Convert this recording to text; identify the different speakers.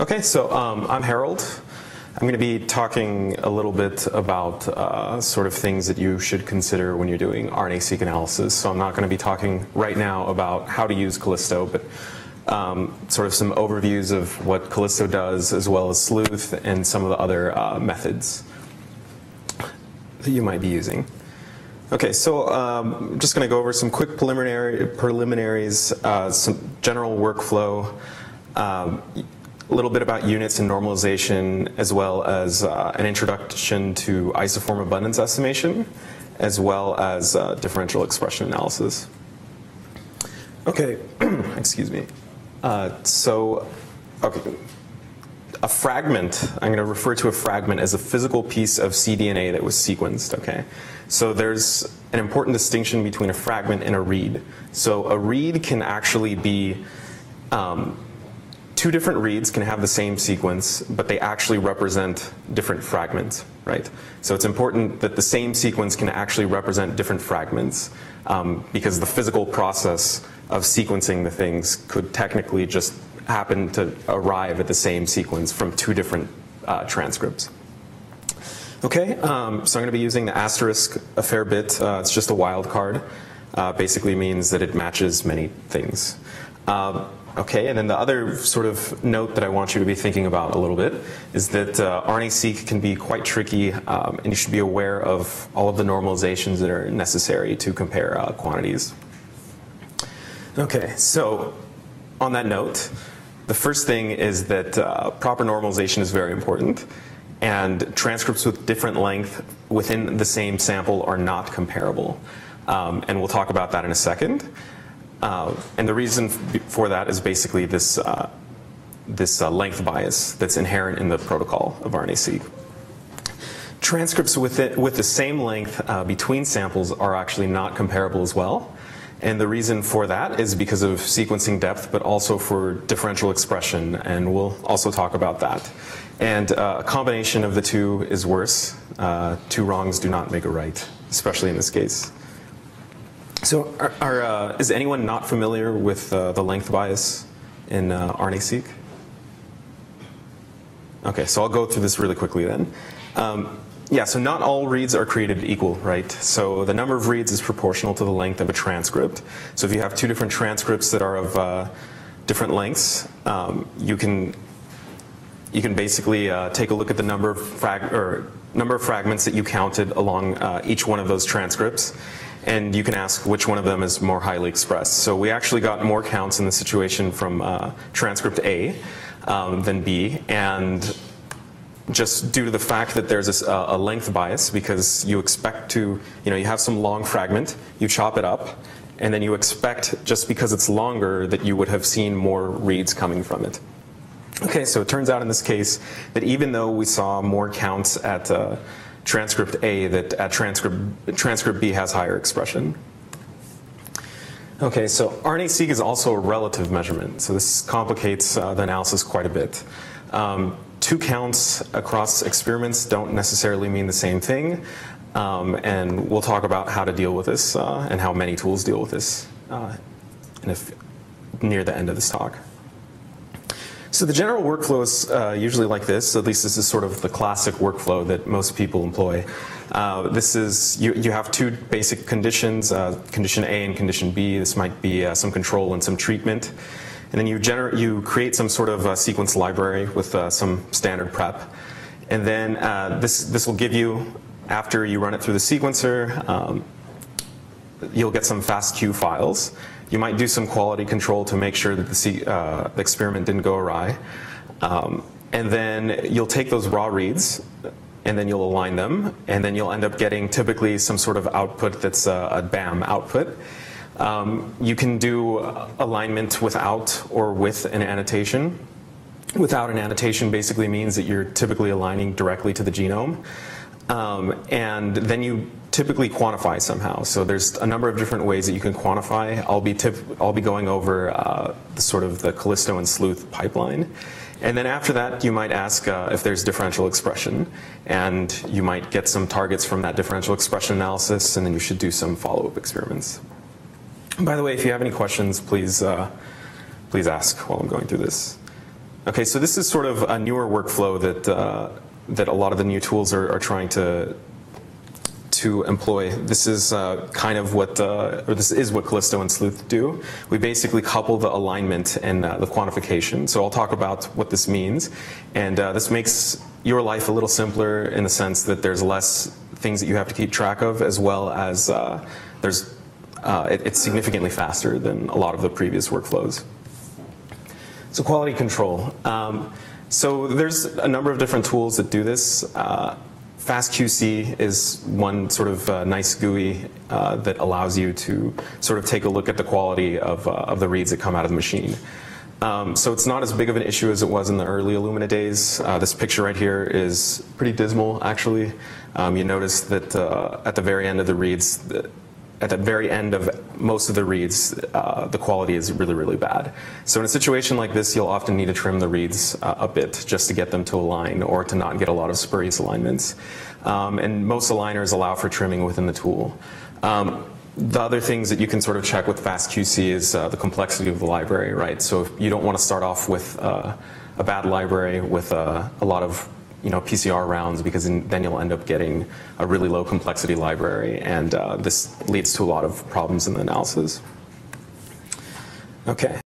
Speaker 1: Okay, so um, I'm Harold. I'm going to be talking a little bit about uh, sort of things that you should consider when you're doing RNA-seq analysis. So I'm not going to be talking right now about how to use Kallisto, but um, sort of some overviews of what Kallisto does, as well as Sleuth and some of the other uh, methods that you might be using. Okay, so um, I'm just going to go over some quick preliminary preliminaries, uh, some general workflow, um, a little bit about units and normalization, as well as uh, an introduction to isoform abundance estimation, as well as uh, differential expression analysis. Okay, excuse me. Uh, so, okay, a fragment, I'm going to refer to a fragment as a physical piece of cDNA that was sequenced, okay? So there's an important distinction between a fragment and a read. So a read can actually be, um, two different reads can have the same sequence, but they actually represent different fragments, right? So it's important that the same sequence can actually represent different fragments um, because the physical process of sequencing the things could technically just happen to arrive at the same sequence from two different uh, transcripts. Okay, um, so I'm going to be using the asterisk a fair bit. Uh, it's just a wild card. Uh, basically means that it matches many things. Um, okay, and then the other sort of note that I want you to be thinking about a little bit is that uh, RNA-seq can be quite tricky, um, and you should be aware of all of the normalizations that are necessary to compare uh, quantities. Okay, so on that note, the first thing is that uh, proper normalization is very important, and transcripts with different length within the same sample are not comparable. Um, and we'll talk about that in a second. Uh, and the reason for that is basically this, uh, this uh, length bias that's inherent in the protocol of RNA-seq. Transcripts with, it, with the same length uh, between samples are actually not comparable as well. And the reason for that is because of sequencing depth, but also for differential expression, and we'll also talk about that. And uh, a combination of the two is worse. Two wrongs do not make a right, especially in this case. So are, are, uh, is anyone not familiar with uh, the length bias in uh, RNA-seq? Okay, so I'll go through this really quickly then. Um, yeah, so not all reads are created equal, right? So the number of reads is proportional to the length of a transcript. So if you have two different transcripts that are of uh, different lengths, um, you can you can basically uh, take a look at the number of frag or number of fragments that you counted along uh, each one of those transcripts, and you can ask which one of them is more highly expressed. So we actually got more counts in the situation from uh, transcript A um, than B, and just due to the fact that there's a, a, length bias because you expect to, you know, you have some long fragment, you chop it up, and then you expect, just because it's longer, that you would have seen more reads coming from it. Okay, so it turns out in this case that even though we saw more counts at uh, transcript A, that at transcript, transcript B has higher expression. Okay, so RNA-seq is also a relative measurement, so this complicates uh, the analysis quite a bit. Um, two counts across experiments don't necessarily mean the same thing. Um, and we'll talk about how to deal with this uh, and how many tools deal with this uh, if, near the end of this talk. So the general workflow is uh, usually like this. At least this is sort of the classic workflow that most people employ. Uh, this is you, you have two basic conditions, uh, condition A and condition B. This might be uh, some control and some treatment. And then you, generate, you create some sort of sequence library with uh, some standard prep. And then uh, this, this will give you, after you run it through the sequencer, um, you'll get some FASTQ files. You might do some quality control to make sure that the, uh, the experiment didn't go awry. Um, and then you'll take those raw reads and then you'll align them, and then you'll end up getting typically some sort of output that's a, a BAM output. Um, you can do alignment without or with an annotation. Without an annotation basically means that you're typically aligning directly to the genome. Um, and then you typically quantify somehow. So there's a number of different ways that you can quantify. I'll be, I'll be going over uh, the sort of the Kallisto and Sleuth pipeline. And then after that, you might ask uh, if there's differential expression. And you might get some targets from that differential expression analysis, and then you should do some follow-up experiments. By the way, if you have any questions, please, uh, please ask while I'm going through this. Okay, so this is sort of a newer workflow that, uh, that a lot of the new tools are, are trying to, to employ. This is uh, kind of what, uh, or this is what Kallisto and Sleuth do. We basically couple the alignment and uh, the quantification. So I'll talk about what this means. And uh, this makes your life a little simpler in the sense that there's less things that you have to keep track of, as well as uh, there's, uh, it, it's significantly faster than a lot of the previous workflows. So quality control. Um, so there's a number of different tools that do this. Uh, FastQC is one sort of uh, nice GUI uh, that allows you to sort of take a look at the quality of, uh, of the reads that come out of the machine. Um, so it's not as big of an issue as it was in the early Illumina days. Uh, this picture right here is pretty dismal, actually. Um, you notice that uh, at the very end of the reads, the, at the very end of most of the reads, uh, the quality is really, really bad. So in a situation like this, you'll often need to trim the reads uh, a bit just to get them to align or to not get a lot of spurious alignments. Um, and most aligners allow for trimming within the tool. Um, the other things that you can sort of check with FastQC is uh, the complexity of the library, right? So if you don't want to start off with uh, a bad library with uh, a lot of you know, PCR rounds because then you'll end up getting a really low complexity library, and uh, this leads to a lot of problems in the analysis. Okay.